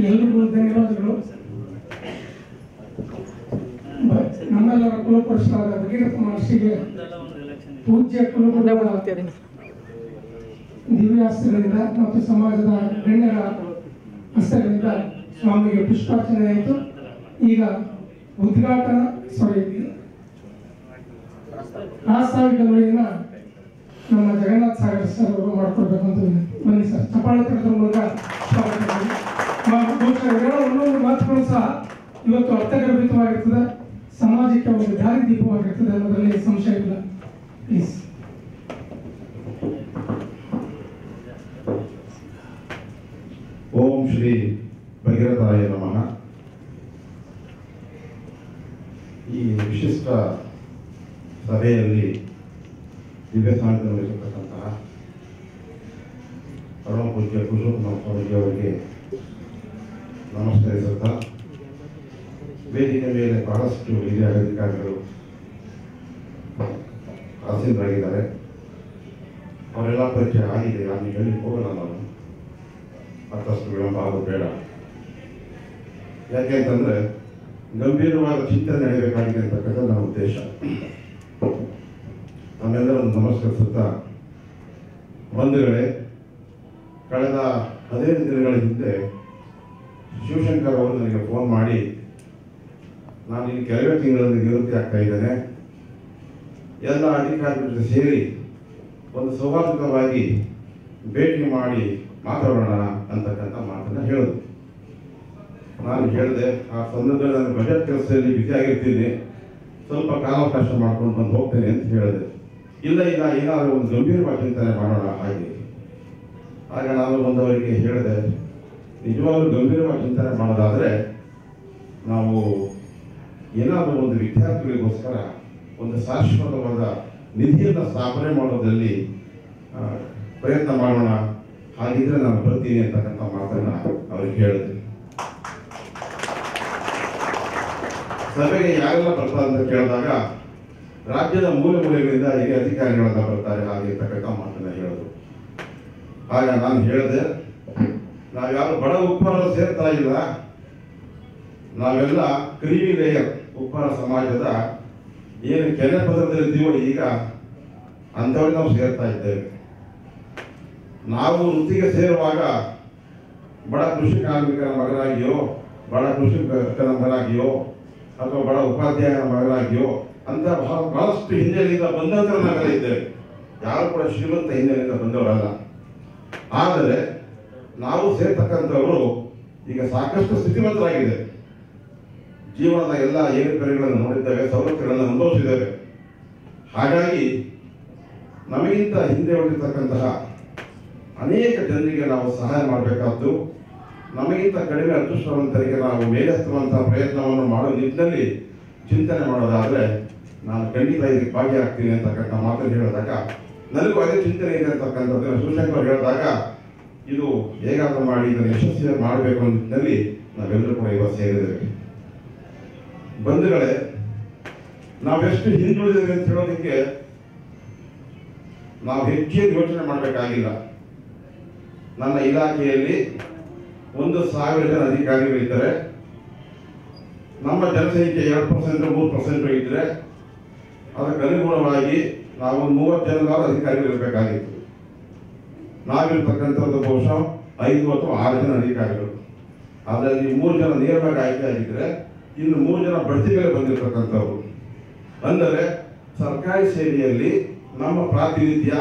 ಎಲ್ರಿಗೂ ಧನ್ಯವಾದಗಳು ನಮ್ಮೆಲ್ಲರ ಕುಲಪುರುಷರಾದ ಭಗೀರಥ ಮಹರ್ಷಿಗೆ ಪೂಜ್ಯ ಕುಲಗುರುಗಳ ದಿವ್ಯ ಹಸ್ತಗಳಿಂದ ಮತ್ತು ಸಮಾಜದ ಗಣ್ಯರ ಹಸ್ತಗಳಿಂದ ಸ್ವಾಮಿಗೆ ಪುಷ್ಪಾರ್ಚನೆ ಆಯಿತು. ಈಗ ಉದ್ಘಾಟನಾ ಸಾರಿ ಪ್ರಾಸ್ತಾವಿಕ ನುಡಿಯನ್ನ ನಮ್ಮ ಜಗನ್ನಾಥ್ ಸಾಗರ್ ಸರ್ ಅವರು ಮಾಡ್ಕೊಡ್ಬೇಕು ಅಂತ. ಬನ್ನಿ ಸರ್. ಚಪ್ಪಾಳೆ ತಟ್ಟದ ಮೂಲಕ ಒಂದೊಂದು ಮಾತುಗಳು ಸಹ ಇವತ್ತು ಅರ್ಥಗರ್ಭಿತವಾಗಿರ್ತದೆ. ಸಮಾಜಕ್ಕೆ ಒಂದು ದಾರಿ ದೀಪವಾಗಿರ್ತದೆ ಅನ್ನೋದ್ರಲ್ಲಿ ಸಂಶಯ ಇಲ್ಲ. ಪ್ಲೀಸ್ ಓಂ ಶ್ರೀ ಭಗೀರಥಾಯ ನಮಃ ಈ ವಿಶಿಷ್ಟ ಸಭೆಯಲ್ಲಿ ದಿವ್ಯ ಸಾನ್ನಿಧ್ಯ ವಹಿಸಿರ್ತಕ್ಕಂತಹ ಪರಮ ಪೂಜ್ಯ ಪುರುಷೋತ್ತಮ ಸ್ವಾಮೀಜಿ ಅವರಿಗೆ ನಮಸ್ಕರಿಸುತ್ತಾ ವೇದಿಕೆ ಮೇಲೆ ಬಹಳಷ್ಟು ಹಿರಿಯ ಅಧಿಕಾರಿಗಳು ಆಸೀನರಾಗಿದ್ದಾರೆ ಅವರೆಲ್ಲ ಪರಿಚಯ ಆಗಿದೆ. ನಾನು ಹೇಳಿ ಹೋಗೋಣ ನಾನು ಮತ್ತಷ್ಟು ವಿಳಂಬ ಆಗೋದು ಬೇಡ. ಯಾಕೆ ಅಂತಂದ್ರೆ ಗಂಭೀರವಾದ ಚಿಂತನೆ ನಡೆಯಬೇಕಾಗಿದೆ ಅಂತಕ್ಕಂಥ ನನ್ನ ಉದ್ದೇಶ. ನಮ್ಮೆಲ್ಲರನ್ನು ನಮಸ್ಕರಿಸುತ್ತಾ ಬಂಧುಗಳೇ, ಕಳೆದ ಹದಿನೈದು ದಿನಗಳ ಹಿಂದೆ ಶಿವಶಂಕರ್ ಅವರು ನನಗೆ ಫೋನ್ ಮಾಡಿ ನಾನು ಇಲ್ಲಿ ಕೆಲವೇ ತಿಂಗಳಲ್ಲಿ ನಿವೃತ್ತಿ ಆಗ್ತಾ ಇದ್ದೇನೆ. ಎಲ್ಲ ಅಧಿಕಾರಿಗಳ ಸೇರಿ ಒಂದು ಸೌಹಾರ್ದವಾಗಿ ಭೇಟಿ ಮಾಡಿ ಮಾತಾಡೋಣ ಅಂತಕ್ಕಂಥ ಮಾತನ್ನು ಹೇಳೋದು. ನಾನು ಹೇಳಿದೆ, ಆ ಸಂದರ್ಭದಲ್ಲಿ ನಾನು ಬಜೆಟ್ ಕೆಲಸದಲ್ಲಿ ಬ್ಯುಸಿ ಆಗಿರ್ತೀನಿ. ಸ್ವಲ್ಪ ಕಾಲಾವಕಾಶ ಮಾಡ್ಕೊಂಡು ಬಂದು ಹೋಗ್ತೇನೆ ಅಂತ ಹೇಳಿದೆ. ಇಲ್ಲ ಇಲ್ಲ, ಏನಾದರೂ ಒಂದು ಗಂಭೀರವಾಗಿ ಚಿಂತನೆ ಮಾಡೋಣ ಹಾಗೆ. ಆಗ ನಾನು ಬಂದವರಿಗೆ ಹೇಳಿದೆ, ನಿಜವಾಗ್ಲೂ ಗಂಭೀರವಾಗಿ ಚಿಂತನೆ ಮಾಡೋದಾದರೆ ನಾವು ಏನಾದರೂ ಒಂದು ವಿದ್ಯಾರ್ಥಿಗಳಿಗೋಸ್ಕರ ಒಂದು ಶಾಶ್ವತವಾದ ನಿಧಿಯನ್ನು ಸ್ಥಾಪನೆ ಮಾಡೋದರಲ್ಲಿ ಪ್ರಯತ್ನ ಮಾಡೋಣ. ಹಾಗಿದ್ರೆ ನಾನು ಬರ್ತೀನಿ ಅಂತಕ್ಕಂಥ ಮಾತನ್ನ ಅವ್ರಿಗೆ ಹೇಳಿದೆ ಸಭೆಗೆ ಯಾರೆಲ್ಲ ಬರ್ತಾರೆ ಅಂತ ಕೇಳಿದಾಗ ರಾಜ್ಯದ ಮೂಲೆ ಮೂಲೆಗಳಿಂದ ಹಿರಿಯ ಅಧಿಕಾರಿಗಳೆಲ್ಲ ಬರ್ತಾರೆ ಹಾಗೆ ಅಂತಕ್ಕಂಥ ಮಾತನ್ನ ಹೇಳಿದ್ರು. ಆಗ ನಾನು ಹೇಳಿದೆ, ನಾವ್ಯಾರು ಬಡ ಉಪ್ಪನ್ನು ಸೇರ್ತಾ ಇಲ್ಲ. ನಾವೆಲ್ಲ ಕ್ರೀಮಿ ಲೇಯರ್ ಉಪ್ಪಾರ ಸಮಾಜದ ಏನು ಕೆನೆ ಪದರದಲ್ಲಿದ್ದೀವೋ ಈಗ ಅಂಥವ್ರಿಗೆ ನಾವು ಸೇರ್ತಾ ಇದ್ದೇವೆ. ನಾವು ವೃತ್ತಿಗೆ ಸೇರುವಾಗ ಬಡ ಕೃಷಿ ಕಾರ್ಮಿಕರ ಮಗನಾಗಿಯೋ, ಬಡ ಕೃಷಿ ಮಗನಾಗಿಯೋ, ಅಥವಾ ಬಡ ಉಪಾಧ್ಯಾಯನ ಮಗನಾಗಿಯೋ, ಅಂತ ಬಹಳ ಬಹಳಷ್ಟು ಹಿನ್ನೆಲೆಯಿಂದ ಬಂದಂತರ ನಾವೆಲ್ಲ ಇದ್ದೇವೆ. ಯಾರು ಕೂಡ ಶ್ರೀಮಂತ ಹಿನ್ನೆಲೆಯಿಂದ ಬಂದವರಲ್ಲ. ಆದರೆ ನಾವು ಸೇರ್ತಕ್ಕಂಥವರು ಈಗ ಸಾಕಷ್ಟು ಸ್ಥಿತಿವಂತರಾಗಿದೆ ಜೀವನದ ಎಲ್ಲ ಏರುಪೇರುಗಳನ್ನು ನೋಡಿದ್ದಾರೆ ಸವಲತ್ತುಗಳನ್ನು ಅನುಭವಿಸಿದ್ದಾರೆ. ಹಾಗಾಗಿ ನಮಗಿಂತ ಹಿಂದೆ ಹೋಗಿರ್ತಕ್ಕಂತಹ ಅನೇಕ ಜನರಿಗೆ ನಾವು ಸಹಾಯ ಮಾಡಬೇಕಾದ್ದು, ನಮಗಿಂತ ಕಡಿಮೆ ಅದೃಷ್ಟವಂತರಿಗೆ ನಾವು ಮೇಲೆತ್ತುವಂತಹ ಪ್ರಯತ್ನವನ್ನು ಮಾಡೋ ನಿಟ್ಟಿನಲ್ಲಿ ಚಿಂತನೆ ಮಾಡೋದಾದರೆ ನಾನು ಖಂಡಿತ ಇದಕ್ಕೆ ಭಾಗಿಯಾಗ್ತೀನಿ ಅಂತಕ್ಕಂಥ ಮಾತನ್ನು ಹೇಳಿದಾಗ, ನನಗೂ ಅದೇ ಚಿಂತನೆ ಇದೆ ಅಂತಕ್ಕಂಥದ್ದು ಶಿವಶಂಕರ್ ಹೇಳಿದಾಗ, ಇದು ಹೇಗಾದ್ರೂ ಮಾಡಿ ಇದನ್ನು ಯಶಸ್ವಿಯಾಗಿ ಮಾಡಬೇಕು ಅಂತ ನಾವೆಲ್ಲರೂ ಕೂಡ ಇವತ್ತು ಸೇರಿದ್ದೇವೆ. ಬಂಧುಗಳೇ, ನಾವೆಷ್ಟು ಹಿಂದುಳಿದೇವೆ ಅಂತ ಹೇಳೋದಕ್ಕೆ ನಾವು ಹೆಚ್ಚೇನು ಯೋಚನೆ ಮಾಡಬೇಕಾಗಿಲ್ಲ. ನನ್ನ ಇಲಾಖೆಯಲ್ಲಿ ಒಂದು ಸಾವಿರ ಜನ ಅಧಿಕಾರಿಗಳಿದ್ದಾರೆ ನಮ್ಮ ಜನಸಂಖ್ಯೆ ಎರಡು ಪರ್ಸೆಂಟ್, ಮೂರು ಪರ್ಸೆಂಟ್ ಇದ್ದರೆ ಅದಕ್ಕೆ ಅನುಗುಣವಾಗಿ ನಾವು ಮೂವತ್ತು ಜನರಾದ ಅಧಿಕಾರಿಗಳು ಇರಬೇಕಾಗಿತ್ತು. ನಾವಿರ್ತಕ್ಕಂಥದ್ದು ಬಹುಶಃ ಐದು ಅಥವಾ ಆರು ಜನ ಅಧಿಕಾರಿಗಳು. ಅದರಲ್ಲಿ ಮೂರು ಜನ ನೇರವಾಗಿ ಆಯ್ಕೆ ಆಗಿದ್ರೆ ಇನ್ನು ಮೂರು ಜನ ಬಡ್ತಿ ಮೇಲೆ ಬಂದಿರತಕ್ಕಂಥವ್ರು. ಅಂದರೆ ಸರ್ಕಾರಿ ಸೇವೆಯಲ್ಲಿ ನಮ್ಮ ಪ್ರಾತಿನಿಧ್ಯ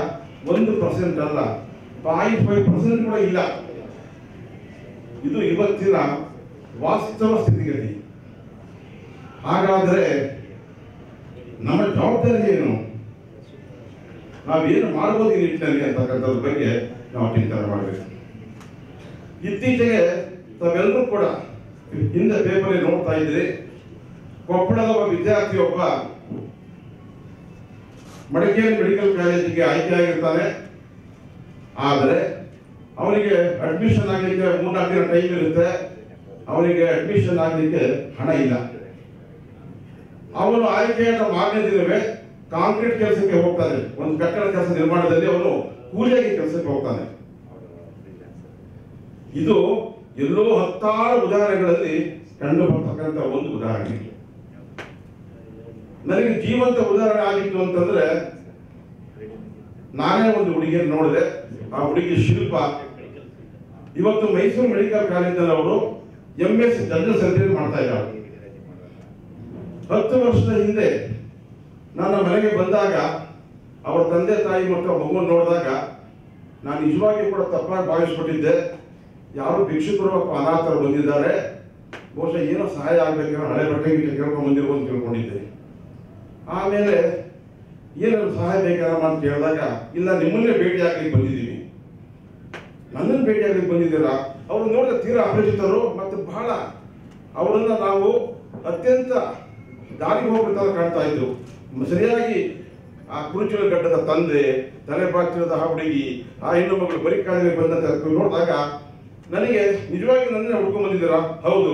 ಒಂದು ಪರ್ಸೆಂಟ್ ಅಲ್ಲ. ಪಾಯಿಂಟ್ ಫೈವ್ ಪರ್ಸೆಂಟ್ ಕೂಡ ಇಲ್ಲ. ಇದು ಇವತ್ತಿನ ವಾಸ್ತವ ಸ್ಥಿತಿಗತಿ. ಹಾಗಾದರೆ ನಮ್ಮ ಜವಾಬ್ದಾರಿ ಏನು? ನಾವೇನು ಮಾಡ್ಬೋದು ಈ ನಿಟ್ಟಿನಲ್ಲಿ ಅಂತಕ್ಕಂಥದ್ರ ಬಗ್ಗೆ ನಾವು ಚಿಂತನೆ ಮಾಡಬೇಕು. ಇತ್ತೀಚೆಗೆ ತಾವೆಲ್ಲರೂ ಕೂಡ ಹಿಂದೆ ಪೇಪರ್ ನೋಡ್ತಾ ಇದ್ರಿ, ಕೊಪ್ಪಳದ ಒಬ್ಬ ವಿದ್ಯಾರ್ಥಿ ಒಬ್ಬ ಮಡಿಕೇರಿ ಮೆಡಿಕಲ್ ಕಾಲೇಜಿಗೆ ಆಯ್ಕೆ ಆಗಿರ್ತಾನೆ. ಆದರೆ ಅವನಿಗೆ ಅಡ್ಮಿಷನ್ ಆಗಲಿಕ್ಕೆ ಮೂರ್ನಾಲ್ಕು ದಿನ ಟೈಮ್ ಇರುತ್ತೆ. ಅವನಿಗೆ ಅಡ್ಮಿಷನ್ ಆಗಲಿಕ್ಕೆ ಹಣ ಇಲ್ಲ. ಅವನು ಆಯ್ಕೆಯನ್ನು ಮಾರನೇ ದಿನವೇ ಕಾಂಕ್ರೀಟ್ ಕೆಲಸಕ್ಕೆ ಹೋಗ್ತಾನೆ. ಒಂದು ಕಟ್ಟಡ ಕೆಲಸ ನಿರ್ಮಾಣದಲ್ಲಿ ಅವನು ಕೂಲಿಯಾಗಿ ಕೆಲಸಕ್ಕೆ ಹೋಗ್ತಾನೆ. ಇದು ಎಲ್ಲೋ ಹತ್ತಾರು ಉದಾಹರಣೆಗಳಲ್ಲಿ ಕಂಡು ಬರ್ತಕ್ಕಂಥ ಒಂದು ಉದಾಹರಣೆ ನನಗೆ ಜೀವಂತ ಉದಾಹರಣೆ ಆಗಿತ್ತು ಅಂತಂದ್ರೆ, ನಾನೇ ಒಂದು ಹುಡುಗಿಯನ್ನು ನೋಡಿದೆ. ಆ ಹುಡುಗಿ ಶಿಲ್ಪ. ಇವತ್ತು ಮೈಸೂರು ಮೆಡಿಕಲ್ ಕಾಲೇಜಲ್ಲಿ ಅವರು ಎಂ ಎಸ್ ಜನರಲ್ ಸರ್ಜರಿ ಮಾಡ್ತಾ ಇದ್ದಾರೆ ಹತ್ತು ವರ್ಷದ ಹಿಂದೆ ನನ್ನ ಮನೆಗೆ ಬಂದಾಗ, ಅವರ ತಂದೆ ತಾಯಿ ಮತ್ತು ಮಗುವನ್ನು ನೋಡಿದಾಗ, ನಾನು ನಿಜವಾಗಿ ಕೂಡ ತಪ್ಪಾಗಿ ಭಾವಿಸ್ಬಿಟ್ಟಿದ್ದೆ. ಯಾರು ಭಿಕ್ಷುಕರು ಅಥವಾ ಅನಾಥರು ಬಂದಿದ್ದಾರೆ, ಬಹುಶಃ ಏನೋ ಸಹಾಯ ಆಗ್ಬೇಕೇನೋ ಹಳೆ ಬಟ್ಟೆ ಗಿಟ್ಟೆ ಕೇಳ್ಕೊಂಡು ಬಂದಿರ್ಬೋದು ಅಂತ ತಿಳ್ಕೊಂಡಿದ್ದೆ. ಆಮೇಲೆ ಏನಾದ್ರು ಸಹಾಯ ಬೇಕಾರಮ್ಮ ಅಂತ ಕೇಳಿದಾಗ, ಇಲ್ಲ, ನಿಮ್ಮನ್ನೇ ಭೇಟಿ ಆಗ್ಲಿಕ್ಕೆ ಬಂದಿದ್ದೀವಿ. ನನ್ನನ್ನು ಭೇಟಿ ಆಗ್ಲಿಕ್ಕೆ ಬಂದಿದ್ದೀರಾ? ಅವ್ರು ನೋಡಿದ ತೀರಾ ಅಪರಿಚಿತರು ಮತ್ತು ಬಹಳ ಅವರನ್ನು ನಾವು ಅತ್ಯಂತ ದಾರಿ ಹೋಗ್ಬಿಡ್ತಾರೆ ಕಾಣ್ತಾ ಇದ್ರು. ಸರಿಯಾಗಿ ಆ ಕುರುಚುಳ ಗಡ್ಡದ ತಂದೆ, ತಲೆ ಬಾಚಿರದ ಹುಡುಗಿ, ಆ ಹೆಣ್ಣು ಮಗಳು ಬರೀ ಕಾಣಿಗೆ ಬಂದಂತ ನೋಡಿದಾಗ ನನಗೆ ನಿಜವಾಗಿ ನನ್ನೇ ಹುಡ್ಕೊಂಡ್ಬಂದಿದ್ದೀರಾ ಹೌದು.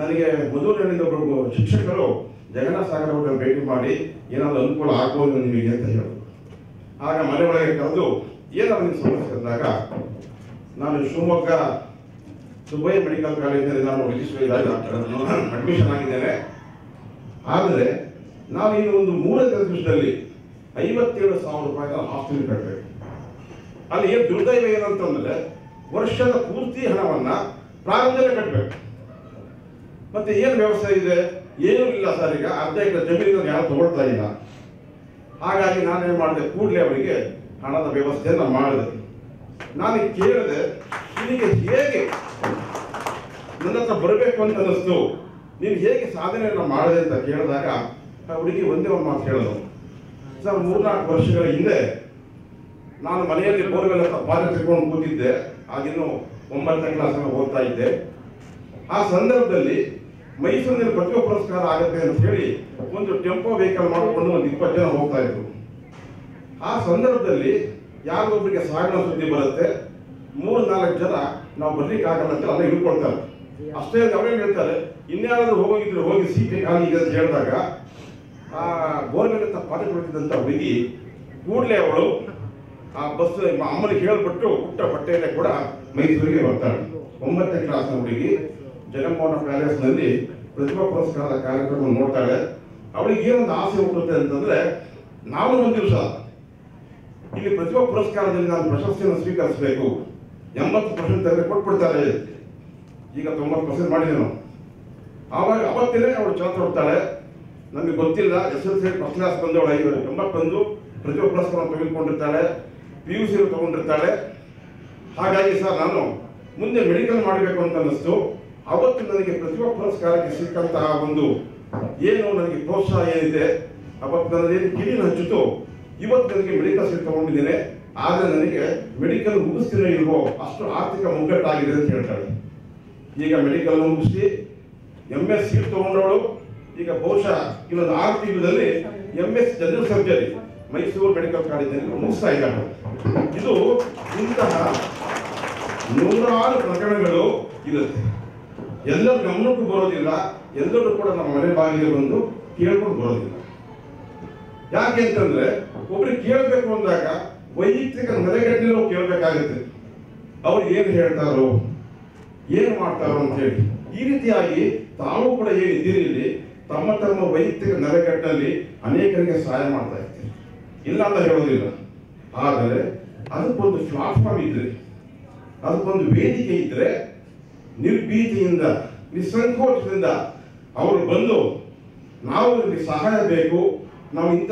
ನನಗೆ ಮಧುರಿನಿಂದ ಒಬ್ಬರು ಶಿಕ್ಷಕರು ಜಗನ್ನಾಥ ಸಾಗರ ಅವ್ರನ್ನ ಭೇಟಿ ಮಾಡಿ ಏನಾದರೂ ಅನುಕೂಲ ಆಗ್ಬೋದು ನಿಮಗೆ ಅಂತ ಹೇಳೋದು. ಆಗ ಮನೆ ಒಳಗೆ ಕರೆದು, ಏನಾದ್ರು ನಿಮ್ಮ ಸಮಸ್ಯೆ ಅಂದಾಗ ನಾನು ಶಿವಮೊಗ್ಗ ಸುಬ್ಬಯ್ಯ ಮೆಡಿಕಲ್ ಕಾಲೇಜಿನಲ್ಲಿ ನಾನು ಅಡ್ಮಿಷನ್ ಆಗಿದ್ದೇನೆ. ಆದರೆ ನಾವು ಇನ್ನು ಒಂದು ಮೂರನೇ ದಿವಸದಲ್ಲಿ ಐವತ್ತೇಳು ಸಾವಿರ ರೂಪಾಯಿ ಹಾಸ್ಟೆಲ್ ಕಟ್ಟಬೇಕು ಅಲ್ಲಿ ಏನು ದುರ್ದೈವ ಏನಂತಂದ್ರೆ ವರ್ಷದ ಪೂರ್ತಿ ಹಣವನ್ನ ಪ್ರಾರಂಭದಲ್ಲೇ ಕಟ್ಟಬೇಕು ಮತ್ತೆ ಏನು ವ್ಯವಸ್ಥೆ ಇದೆ? ಏನೂ ಇಲ್ಲ ಸರ್ ಈಗ. ಅರ್ಧ ಎಕರೆ ಜಮೀನಿನ ಯಾರು ತಗೊಳ್ತಾ ಇಲ್ಲ. ಹಾಗಾಗಿ ನಾನೇನು ಮಾಡಿದೆ? ಕೂಡಲೇ ಅವರಿಗೆ ಹಣದ ವ್ಯವಸ್ಥೆಯನ್ನು ಮಾಡಿದೆ. ನಾನು ಕೇಳಿದೆ ನಿನಗೆ ಹೇಗೆ ನನ್ನ ಹತ್ರ ಬರಬೇಕು ಅಂತ ಅನ್ನಿಸ್ತು. ನೀವು ಹೇಗೆ ಸಾಧನೆಯನ್ನು ಮಾಡಿದೆ ಅಂತ ಕೇಳಿದಾಗ ಹುಡುಗಿ ಒಂದೇ ಒಂದು ಮಾತು ಹೇಳಿದ್ರು ಸರ್, ಮೂರ್ನಾಲ್ಕು ವರ್ಷಗಳ ಹಿಂದೆ ನಾನು ಮನೆಯಲ್ಲಿ ಬೋರ್ವೆಲ್ ಪಾದ ತೆಗೆದುಕೊಂಡು ಕೂತಿದ್ದೆ. ಆಗಿನ್ನು ಒಂಬತ್ತನೇ ಕ್ಲಾಸ್ ಓದ್ತಾ ಇದ್ದೆ. ಆ ಸಂದರ್ಭದಲ್ಲಿ ಮೈಸೂರಿನಲ್ಲಿ ಪ್ರತಿಭಾ ಪುರಸ್ಕಾರ ಆಗುತ್ತೆ ಅಂತ ಹೇಳಿ ಒಂದು ಟೆಂಪೋ ವೆಹಿಕಲ್ ಮಾಡಿಕೊಂಡು ಒಂದು ಇಪ್ಪತ್ತು ಜನ ಹೋಗ್ತಾ ಇದ್ರು. ಆ ಸಂದರ್ಭದಲ್ಲಿ ಯಾರೊಬ್ಬರಿಗೆ ಸಾವಿನ ಸುದ್ದಿ ಬರುತ್ತೆ, ಮೂರು ನಾಲ್ಕು ಜನ ನಾವು ಬರ್ಲಿಕ್ಕೆ ಆಗಲ್ಲ ಅಂತ ಅಲ್ಲೇ ಹಿಡ್ಕೊಳ್ತಾರೆ. ಅಷ್ಟೇ ಅವರೇ ಹೇಳ್ತಾರೆ, ಇನ್ಯಾರಾದ್ರೂ ಹೋಗಿದ್ರೆ ಹೋಗಿ ಸೀಟ್ ಇದೆ ಅಂತ ಹೇಳಿದಾಗ, ಆ ಗೋರ್ಮೆಂಟ್ ಅಂತ ಪಾಠ ಹುಡುಗಿ ಕೂಡಲೇ ಅವಳು ಆ ಬಸ್ ಅಮ್ಮನಿಗೆ ಹೇಳ್ಬಿಟ್ಟು ಹುಟ್ಟ ಬಟ್ಟೆಯಲ್ಲಿ ಕೂಡ ಮೈಸೂರಿಗೆ ಬರ್ತಾಳೆ ಒಂಬತ್ತನೇ ಕ್ಲಾಸ್ನ ಹುಡುಗಿ ಜಗನ್ಮೋಹನ ಪ್ಯಾಲೇಸ್ನಲ್ಲಿ ಪ್ರತಿಭಾ ಪುರಸ್ಕಾರದ ಕಾರ್ಯಕ್ರಮ ನೋಡ್ತಾಳೆ ಅವಳಿಗೆ ಏನೊಂದು ಆಸೆ ಹುಟ್ಟುತ್ತೆ ಅಂತಂದ್ರೆ, ನಾವು ಒಂದು ದಿವಸ ಇಲ್ಲಿ ಪ್ರತಿಭಾ ಪುರಸ್ಕಾರದಲ್ಲಿ ನಾನು ಪ್ರಶಸ್ತಿಯನ್ನು ಸ್ವೀಕರಿಸಬೇಕು. ಎಂಬತ್ತು ಪರ್ಸೆಂಟ್ ತೆಗೆದು ಕೊಟ್ಬಿಡ್ತಾರೆ. ಈಗ ತೊಂಬತ್ತು ಪರ್ಸೆಂಟ್ ಮಾಡಿದ್ರು ಆವಾಗ ಅವತ್ತೇನೆ ಅವಳು ಛಲ ಹೊಡ್ತಾಳೆ ನಮಗೆ ಗೊತ್ತಿಲ್ಲ, S L C first class ಬಂದವಳು ಐದು ಎಂಬತ್ತು ಬಂದು ಪ್ರತಿಭಾ ಪುರಸ್ಕಾರ ತೆಗೆದುಕೊಂಡಿರ್ತಾಳೆ ಪಿ ಯು ಸಿ ತಗೊಂಡಿರ್ತಾಳೆ. ಹಾಗಾಗಿ ಸರ್ ನಾನು ಮುಂದೆ ಮೆಡಿಕಲ್ ಮಾಡಬೇಕು ಅಂತ ಅನ್ನಿಸ್ತು. ಅವತ್ತು ನನಗೆ ಪ್ರತಿಭಾ ಪುರಸ್ಕಾರಕ್ಕೆ ಸಿಕ್ಕಂತಹ ಒಂದು ಏನು ನನಗೆ ಪ್ರೋತ್ಸಾಹ ಏನಿದೆ, ಅವತ್ತು ನನಗೇನು ಕಿಡಿನ ಹಚ್ಚಿತು ಇವತ್ತು ನನಗೆ ಮೆಡಿಕಲ್ ಸೀಟ್ ತಗೊಂಡಿದ್ದೇನೆ. ಆದರೆ ನನಗೆ ಮೆಡಿಕಲ್ ಮುಗಿಸ್ತೀನೋ ಇಲ್ವೋ, ಅಷ್ಟು ಆರ್ಥಿಕ ಮುಗ್ಗಟ್ಟಾಗಿದೆ ಅಂತ ಹೇಳ್ತಾಳೆ. ಈಗ ಮೆಡಿಕಲ್ ಮುಗಿಸಿ ಎಂ ಎಸ್ ಸೀಟ್ ತಗೊಂಡವಳು. ಈಗ ಬಹುಶಃ ಇನ್ನೊಂದು ಆರು ತಿಂಗಳಲ್ಲಿ M S general surgery Mysuru medical ಕಾಲೇಜಿನಲ್ಲಿ ಮುಗಿಸ್ತಾ ಇದ್ದಾರೆ ಇದು ಇಂತಹ ನೂರಾರು ಪ್ರಕರಣಗಳು ಇರುತ್ತೆ. ಎಲ್ಲರ ಗಮನಕ್ಕೂ ಬರೋದಿಲ್ಲ, ಎಲ್ಲರೂ ಕೂಡ ನಮ್ಮ ಮನೆ ಬಾಗಿಲು ಬಂದು ಕೇಳ್ಕೊಂಡು ಬರೋದಿಲ್ಲ. ಯಾಕೆ ಅಂತಂದ್ರೆ ಒಬ್ರಿಗೆ ಕೇಳಬೇಕು ಅಂದಾಗ ವೈಯಕ್ತಿಕ ನೆಲೆಗಟ್ಟಿನ ಕೇಳಬೇಕಾಗುತ್ತೆ. ಅವ್ರು ಏನು ಹೇಳ್ತಾರೋ, ಏನು ಮಾಡ್ತಾರೋ ಅಂತ ಹೇಳಿ. ಈ ರೀತಿಯಾಗಿ ತಾವು ಕೂಡ ಏನಿದ್ದೀರಿ ಇಲ್ಲಿ, ತಮ್ಮ ತಮ್ಮ ವೈಯಕ್ತಿಕ ನೆಲೆಗಟ್ಟಲ್ಲಿ ಅನೇಕರಿಗೆ ಸಹಾಯ ಮಾಡ್ತಾ ಇರ್ತೀರಿ. ಇಲ್ಲ ಅಂತ ಹೇಳೋದಿಲ್ಲ. ಆದರೆ ಅದಕ್ಕೊಂದು ಪ್ಲಾಟ್ಫಾರ್ಮ್ ಇದ್ರೆ, ಅದಕ್ಕೊಂದು ವೇದಿಕೆ ಇದ್ರೆ ನಿರ್ಭೀತಿಯಿಂದ, ನಿಸ್ಸಂಕೋಚದಿಂದ ಅವರು ಬಂದು, ನಾವು ನಿಮಗೆ ಸಹಾಯ ಬೇಕು, ನಾವು ಇಂಥ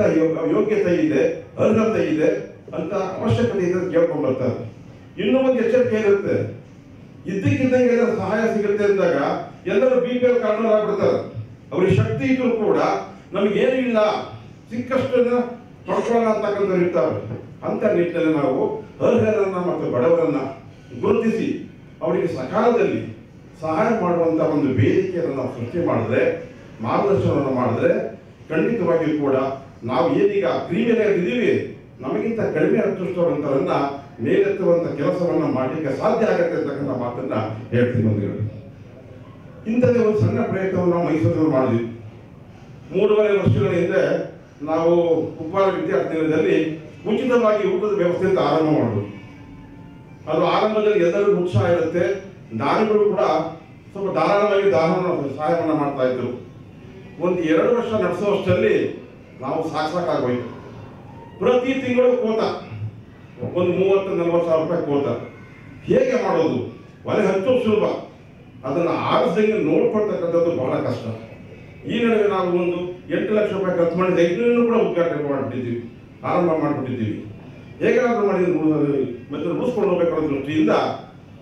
ಯೋಗ್ಯತೆ ಇದೆ, ಅರ್ಹತೆ ಇದೆ ಅಂತ ಅವಶ್ಯಕತೆ ಇದೆ ಕೇಳ್ಕೊಂಡು ಬರ್ತಾರೆ. ಇನ್ನೂ ಒಂದು ಎಚ್ಚರಿಕೆ ಇರುತ್ತೆ. ಇದ್ದಕ್ಕಿದ್ದಂಗೆ ಸಹಾಯ ಸಿಗುತ್ತೆ ಅಂದಾಗ ಎಲ್ಲರೂ ಬಿ ಪಿ ಎಲ್ ಕಾರಣರಾಗ್ಬಿಡ್ತಾರೆ. ಅವ್ರಿಗೆ ಶಕ್ತಿ ಇದ್ರೂ ಕೂಡ ನಮಗೇನು ಇಲ್ಲ. ಸಿಕ್ಕಷ್ಟನ್ನ ಪಡ್ಕೊಳ್ಳೋಣ ಅಂತಕ್ಕಂಥ ಇರ್ತಾರೆ ಅಂತ ನಿಟ್ಟಿನಲ್ಲಿ ನಾವು ಅರ್ಹರನ್ನ ಮತ್ತು ಬಡವರನ್ನ ಗುರುತಿಸಿ ಅವರಿಗೆ ಸಕಾಲದಲ್ಲಿ ಸಹಾಯ ಮಾಡುವಂತ ಒಂದು ವೇದಿಕೆಯನ್ನು ನಾವು ಸೃಷ್ಟಿ ಮಾಡಿದ್ರೆ, ಮಾರ್ಗದರ್ಶನವನ್ನು ಮಾಡಿದ್ರೆ ಖಂಡಿತವಾಗಿಯೂ ಕೂಡ ನಾವು ಏನೀಗ ಕ್ರಿಮಿನಲ್ ಇದ್ದೀವಿ, ನಮಗಿಂತ ಕಡಿಮೆ ಅದೃಷ್ಟವಂತರನ್ನ ಮೇಲೆತ್ತುವಂತ ಕೆಲಸವನ್ನ ಮಾಡಲಿಕ್ಕೆ ಸಾಧ್ಯ ಆಗತ್ತೆ ಅಂತಕ್ಕಂಥ ಮಾತನ್ನ ಹೇಳ್ತೀನಿ ಬಂಧುಗಳು. ಇಂಥದೇ ಒಂದು ಸಣ್ಣ ಪ್ರಯತ್ನವನ್ನು ನಾವು ಮೈಸೂರಿನಲ್ಲಿ ಮಾಡಿದ್ವಿ. ಮೂರುವರೆ ವರ್ಷಗಳ ಹಿಂದೆ ನಾವು ಉಪ್ಪಾರ ವಿದ್ಯಾರ್ಥಿನಿಲಯದಲ್ಲಿ ಉಚಿತವಾಗಿ ಊಟದ ವ್ಯವಸ್ಥೆಯಿಂದ ಆರಂಭ ಮಾಡೋದು. ಅದು ಆರಂಭದಲ್ಲಿ ಎಲ್ಲರೂ ಉತ್ಸಾಹ ಇರುತ್ತೆ. ದಾನಿಗಳು ಕೂಡ ಸ್ವಲ್ಪ ಧಾರಾಳವಾಗಿ ದಾನ ಸಹಾಯವನ್ನು ಮಾಡ್ತಾ ಇದ್ರು ಒಂದು ಎರಡು ವರ್ಷ ನಡೆಸುವಷ್ಟರಲ್ಲಿ ನಾವು ಸಾಕು ಸಾಕಾಗೋಯ್ತು ಪ್ರತಿ ತಿಂಗಳು ಕೋತ. ಒಂದು ಮೂವತ್ತು, ನಲವತ್ತು ಸಾವಿರ ರೂಪಾಯಿ ಕೋತ. ಹೇಗೆ ಮಾಡೋದು? ಒಲೆ ಹಚ್ಚೋ ಸುಲಭ. ಅದನ್ನು ಆರಿಸಂಗೆ ನೋಡ್ಕೊಳ್ತಕ್ಕಂಥದ್ದು ಬಹಳ ಕಷ್ಟ. ಈ ನಡುವೆ ನಾವು ಒಂದು ಎಂಟು ಲಕ್ಷ ರೂಪಾಯಿ ಖರ್ಚು ಮಾಡಿ ಲೈಬ್ರರಿಯನ್ನು ಕೂಡ ಉದ್ಘಾಟನೆ ಮಾಡಿಬಿಟ್ಟಿದ್ದೀವಿ, ಆರಂಭ ಮಾಡಿಬಿಟ್ಟಿದ್ದೀವಿ. ಹೇಗಾದರೂ ಮಾಡಿ ಮತ್ತೆ ಉಳಿಸ್ಕೊಂಡು ಹೋಗ್ಬೇಕು ಅನ್ನೋ ದೃಷ್ಟಿಯಿಂದ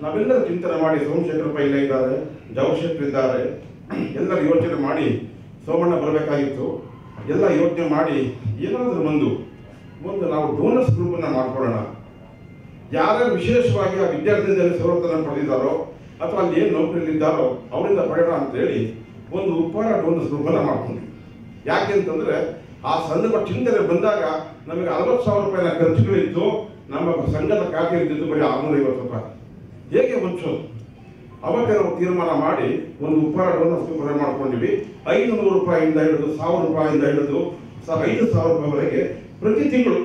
ನಾವೆಲ್ಲರೂ ಚಿಂತನೆ ಮಾಡಿ ಸೋಮಶೇಖರ ಪೈಲ ಇದ್ದಾರೆ, ಜವಶೇಖರ್ ಇದ್ದಾರೆ, ಎಲ್ಲರೂ ಯೋಚನೆ ಮಾಡಿ ಸೋಮಣ್ಣ ಬರಬೇಕಾಗಿತ್ತು. ಎಲ್ಲ ಯೋಚನೆ ಮಾಡಿ ಏನಾದರೂ ಒಂದು ಒಂದು ನಾವು ಡೋನಸ್ ಗ್ರೂಪನ್ನು ಮಾಡ್ಕೊಳ್ಳೋಣ. ಯಾರ್ಯಾರು ವಿಶೇಷವಾಗಿ ಆ ವಿದ್ಯಾರ್ಥಿಗಳಲ್ಲಿ ಸವಲತ್ತನ್ನು ಪಡೆದಿದ್ದಾರೋ ಅಥವಾ ಅಲ್ಲಿ ಏನು ನೌಕರಿಯಲ್ಲಿದ್ದಾರೋ ಅವರಿಂದ ಪಡೆಯೋಣ ಅಂತೇಳಿ ಒಂದು ಉಪಹಾರ ಡೋನಸ್ ಗ್ರೂಪನ್ನು ಮಾಡ್ಕೊಂಡ್ವಿ ಯಾಕೆ ಅಂತಂದ್ರೆ ಆ ಸಂದರ್ಭ ಚಿಂತನೆ ಬಂದಾಗ ನಮಗೆ ಅರವತ್ತು ಸಾವಿರ ರೂಪಾಯಿನ ಇತ್ತು. ನಮ್ಮ ಸಂಘದ ಖಾತೆ ಇದ್ದಿದ್ದು ಬರೀ ಆರ್ನೂರ ಐವತ್ತು ರೂಪಾಯಿ. ಹೇಗೆ ಮುಚ್ಚೋದು ಅವಾಗ ನಾವು ತೀರ್ಮಾನ ಮಾಡಿ ಒಂದು ಉಪಹಾರವನ್ನು ಸ್ವೀಕಾರ ಮಾಡ್ಕೊಂಡಿವಿ. ಐದು ನೂರು ರೂಪಾಯಿಯಿಂದ ಹಿಡಿದು ಸಾವಿರ ರೂಪಾಯಿಯಿಂದ ಹಿಡಿದು ಐದು ಸಾವಿರ ರೂಪಾಯಿವರೆಗೆ ಪ್ರತಿ ತಿಂಗಳು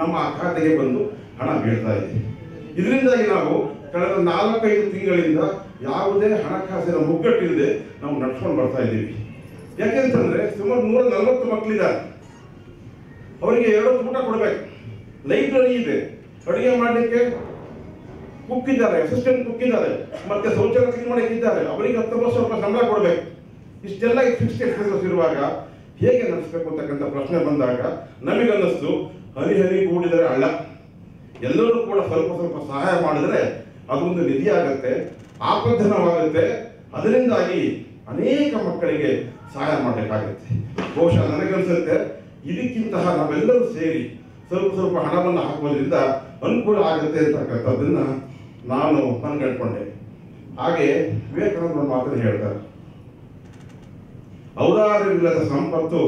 ನಮ್ಮ ಖಾತೆಗೆ ಬಂದು ಹಣ ಬೀಳ್ತಾ ಇದೆ. ಇದರಿಂದಾಗಿ ನಾವು ಕಳೆದ ನಾಲ್ಕೈದು ತಿಂಗಳಿಂದ ಯಾವುದೇ ಹಣಕಾಸಿನ ಮುಗ್ಗಟ್ಟಿಲ್ಲದೆ ನಾವು ನಡ್ಸ್ಕೊಂಡು ಬರ್ತಾ ಇದ್ದೀವಿ. ಯಾಕೆಂತಂದ್ರೆ ಸುಮಾರು ನೂರ ನಲವತ್ತು ಮಕ್ಕಳಿದ್ದಾರೆ ಅವರಿಗೆ ಎರಡು ಊಟ ಕೊಡಬೇಕು. ಲೈಬ್ರರಿ ಇದೆ. ಅಡುಗೆ ಮಾಡಲಿಕ್ಕೆ ಕುಕ್ ಇದ್ದಾರೆ ಅಸಿಸ್ಟೆಂಟ್ ಕುಕ್ ಇದ್ದಾರೆ, ಮತ್ತೆ ಶೌಚಾಲಯ ಕ್ಲೀನ್ ಮಾಡಕ್ಕೆ ಇದ್ದಾರೆ. ಅವರಿಗೆ ಹತ್ತು ಲಕ್ಷ ರೂಪಾಯಿ ಸಂಬಳ ಕೊಡಬೇಕು. ಇಷ್ಟೆಲ್ಲ ಫಿಕ್ಸ್ಡ್ ಎಕ್ಸ್ಪೆನ್ಸಸ್ ಇರುವಾಗ ಹೇಗೆ ನಡೆಸಬೇಕು ಅಂತಕ್ಕಂಥ ಪ್ರಶ್ನೆ ಬಂದಾಗ ನಮಗನ್ನಿಸ್ತು ಹರಿಹರಿ ಕೂಡಿದರೆ ಹಳ್ಳ. ಎಲ್ಲರೂ ಕೂಡ ಸ್ವಲ್ಪ ಸ್ವಲ್ಪ ಸಹಾಯ ಮಾಡಿದ್ರೆ ಅದೊಂದು ನಿಧಿ ಆಗುತ್ತೆ ಆಪದ್ದನವಾಗುತ್ತೆ ಅದರಿಂದಾಗಿ ಅನೇಕ ಮಕ್ಕಳಿಗೆ ಸಹಾಯ ಮಾಡಬೇಕಾಗುತ್ತೆ. ಬಹುಶಃ ನನಗನ್ಸುತ್ತೆ, ಇದಕ್ಕಿಂತಹ ನಾವೆಲ್ಲರೂ ಸೇರಿ ಸ್ವಲ್ಪ ಸ್ವಲ್ಪ ಹಣವನ್ನು ಹಾಕೋದ್ರಿಂದ ಅನುಕೂಲ ಆಗುತ್ತೆ ಅಂತಕ್ಕಂಥದ್ದನ್ನ ನಾನು ಮನಗಂಡ್ಕೊಂಡೆ. ಹಾಗೆ ವಿವೇಕಾನಂದ ಒಂದು ಮಾತನ್ನು ಹೇಳ್ತಾರೆ. ಔದಾರ್ಯವಿಲ್ಲದ ಸಂಪತ್ತು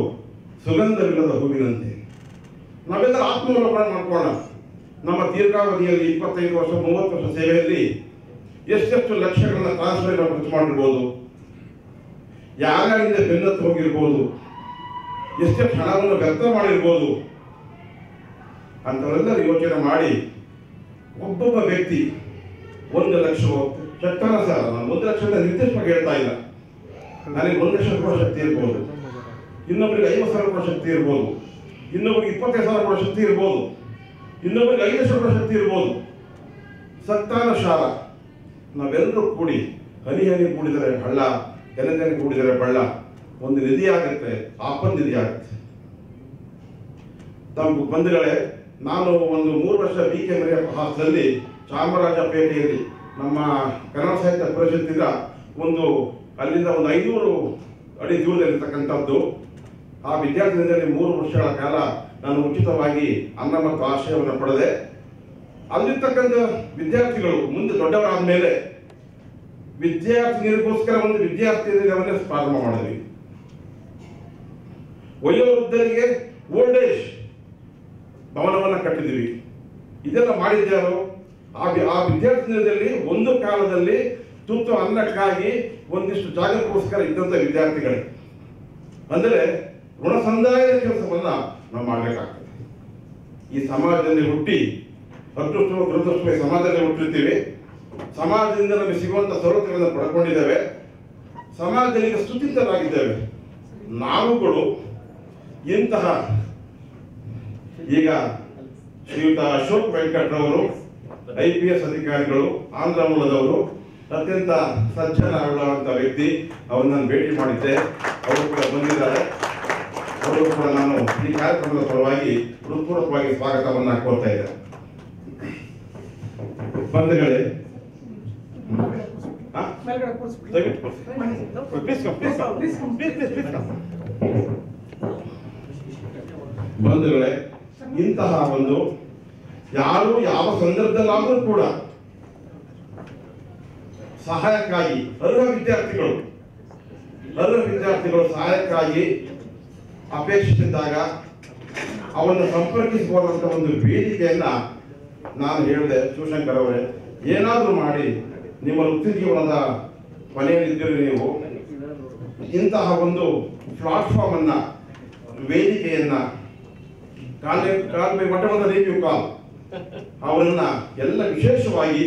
ಸುಗಂಧವಿಲ್ಲದ ಹೂವಿನಂತೆ. ನಾವೆಲ್ಲ ಆತ್ಮಾವಲೋಕನ ಮಾಡ್ಕೊಳ್ಳೋಣ. ನಮ್ಮ ದೀರ್ಘಾವಧಿಯಲ್ಲಿ ಇಪ್ಪತ್ತೈದು ವರ್ಷ, ಮೂವತ್ತು ವರ್ಷ ಸೇವೆಯಲ್ಲಿ ಎಷ್ಟೆಷ್ಟು ಲಕ್ಷಗಳನ್ನ ಟ್ರಾನ್ಸ್ಫರ್ ಖರ್ಚು ಮಾಡಿರ್ಬೋದು. ಯಾರ್ಯಾರಿಂದ ಬೆನ್ನತ್ತು ಹೋಗಿರ್ಬೋದು ಎಷ್ಟೆಷ್ಟು ಹಣವನ್ನು ವ್ಯರ್ಥ ಮಾಡಿರ್ಬೋದು? ಅಂತವರೆಲ್ಲರೂ ಯೋಚನೆ ಮಾಡಿ ಒಬ್ಬೊಬ್ಬ ವ್ಯಕ್ತಿ ಒಂದು ಲಕ್ಷ ಚಟ್ಟನ ಸರ್ ನಾನು ಒಂದು ಲಕ್ಷದ ನಿರ್ದಿಷ್ಟವಾಗಿ ಹೇಳ್ತಾ ಇಲ್ಲ. ನನಗೆ ಒಂದು ಲಕ್ಷ ಕೊಡೋ ಶಕ್ತಿ ಇರ್ಬೋದು. ಇನ್ನೊಬ್ಬರಿಗೆ ಐವತ್ತು ಸಾವಿರ ಕೊಡೋ ಶಕ್ತಿ ಇರ್ಬೋದು. ಇನ್ನೊಬ್ಬರಿಗೆ ಇಪ್ಪತ್ತೈದು ಸಾವಿರ ಕೊಡೋ ಶಕ್ತಿ ಇರ್ಬೋದು. ಇನ್ನೊಬ್ಬರಿಗೆ ಐದು ಲಕ್ಷ ಶಕ್ತಿ ಇರ್ಬೋದು. ಸತ್ತಾನುಸಾರ ನಾವೆಲ್ಲರೂ ಕೂಡಿ ಹನಿ ಹನಿ ಕೂಡಿದರೆ ಹಳ್ಳ. ಕೆನೆದೆನೆ ಕೂಡಿದರೆ ಬಳ್ಳ, ಒಂದು ನಿಧಿ ಆಗುತ್ತೆ ಆಪನ್ ನಿಧಿ ಆಗುತ್ತೆ ತಮ್ಮ ಬಂಧುಗಳೇ, ನಾನು ಒಂದು ಮೂರು ವರ್ಷ ಬಿ ಕೆ ಮರಿಯಪ್ಪ ಹಾಸ್ಟೆಲಲ್ಲಿ ಚಾಮರಾಜಪೇಟೆಯಲ್ಲಿ ನಮ್ಮ ಕನ್ನಡ ಸಾಹಿತ್ಯ ಪರಿಷತ್ತಿನ ಒಂದು ಅಲ್ಲಿಂದ ಒಂದು ಐನೂರು ಅಡಿ ದೂರದಲ್ಲಿರ್ತಕ್ಕಂಥದ್ದು. ಆ ವಿದ್ಯಾರ್ಥಿನಿಂದಲೇ ಮೂರು ವರ್ಷಗಳ ಕಾಲ ನಾನು ಉಚಿತವಾಗಿ ಅನ್ನ ಮತ್ತು ಆಶ್ರಯವನ್ನು ಪಡೆದೆ. ಅಲ್ಲಿರ್ತಕ್ಕಂಥ ವಿದ್ಯಾರ್ಥಿಗಳು, ಮುಂದೆ ದೊಡ್ಡವರಾದ ಮೇಲೆ ವಿದ್ಯಾರ್ಥಿನಿಯರಿಗೋಸ್ಕರ ಒಂದು ವಿದ್ಯಾರ್ಥಿ ದಿನವನ್ನು ಪ್ರಾರಂಭ ಮಾಡಿದ್ವಿ. ವಯೋವೃದ್ಧರಿಗೆ ಓಲ್ಡ್ ಏಜ್ ಭವನವನ್ನು ಕಟ್ಟಿದ್ವಿ. ಇದೆಲ್ಲ ಮಾಡಿದ್ಯಾರು ಆ ಆ ವಿದ್ಯಾರ್ಥಿನಿಲಯದಲ್ಲಿ ಒಂದು ಕಾಲದಲ್ಲಿ ತುತ್ತು ಅನ್ನಕ್ಕಾಗಿ ಒಂದಿಷ್ಟು ಜಾಗಕ್ಕೋಸ್ಕರ ಇದ್ದಂಥ ವಿದ್ಯಾರ್ಥಿಗಳೇ. ಅಂದರೆ ಋಣ ಸಂದಾಯದ ಕೆಲಸವನ್ನ ನಾವು ಮಾಡಬೇಕಾಗ್ತದೆ. ಈ ಸಮಾಜದಲ್ಲಿ ಹುಟ್ಟಿ ಅದೃಷ್ಟ ದುರದೃಷ್ಟ ಸಮಾಜದಲ್ಲಿ ಹುಟ್ಟಿರ್ತೀವಿ. ಸಮಾಜದಿಂದ ನಮಗೆ ಸಿಗುವಂತ ಸೌಲಭ್ಯಗಳನ್ನು ಪಡ್ಕೊಂಡಿದ್ದೇವೆ. ಸಮಾಜದಲ್ಲಿ ಈಗ ನಾವುಗಳು ಇಂತಹ ಈಗ ಶ್ರೀಯುತ ಅಶೋಕ್ ವೆಂಕಟ್ರವರು ಐ ಪಿ ಎಸ್ ಅಧಿಕಾರಿಗಳು, ಆಂಧ್ರ ಮೂಲದವರು, ಅತ್ಯಂತ ಸಜ್ಜನವುಳ್ಳಂತ ವ್ಯಕ್ತಿ ಅವ್ರನ್ನ ನಾನು ಭೇಟಿ ಮಾಡಿದ್ದೆ. ಅವರು ಕೂಡ ಬಂದಿದ್ದಾರೆ. ಅವರು ಕೂಡ ನಾನು ಈ ಕಾರ್ಯಕ್ರಮದ ಪರವಾಗಿ ಹೃತ್ಪೂರ್ವಕವಾಗಿ ಸ್ವಾಗತವನ್ನ ಕೋರ್ತಾ ಇದ್ದೇನೆ. ಬಂಧುಗಳೇ ಹಾ? ಮೇಲ್ಗಡೆ ಕೂರಿಸ್ಬಿಡಿ. ದಯವಿಟ್ಟು ಕೂರ್ಸಿ. Please come, please come. Please, please, please come. ಬಂಧುಗಳೇ ಇಂತಹ ಒಂದು ಯಾರು ಯಾವ ಸಂದರ್ಭದಲ್ಲಾದರೂ ಕೂಡ ಸಹಾಯಕ್ಕಾಗಿ ಅರ್ಹ ವಿದ್ಯಾರ್ಥಿಗಳು ಅರ್ಹ ವಿದ್ಯಾರ್ಥಿಗಳು ಸಹಾಯಕ್ಕಾಗಿ ಅಪೇಕ್ಷಿಸಿದಾಗ ಅವನ್ನು ಸಂಪರ್ಕಿಸಬಹುದಂತ ಒಂದು ವೇದಿಕೆಯನ್ನ ನಾನು ಹೇಳಿದೆ ಶಿವಶಂಕರ್ ಅವರೇ ಏನಾದರೂ ಮಾಡಿ ನಿಮ್ಮ ವೃತ್ತಿ ಜೀವನದ ನೀವು, ಇಂತಹ ಒಂದು ಪ್ಲಾಟ್ಫಾರ್ಮ್ ಅನ್ನ, ವೇದಿಕೆಯನ್ನ call call whatever name you call, ಅವರನ್ನ ಎಲ್ಲ ವಿಶೇಷವಾಗಿ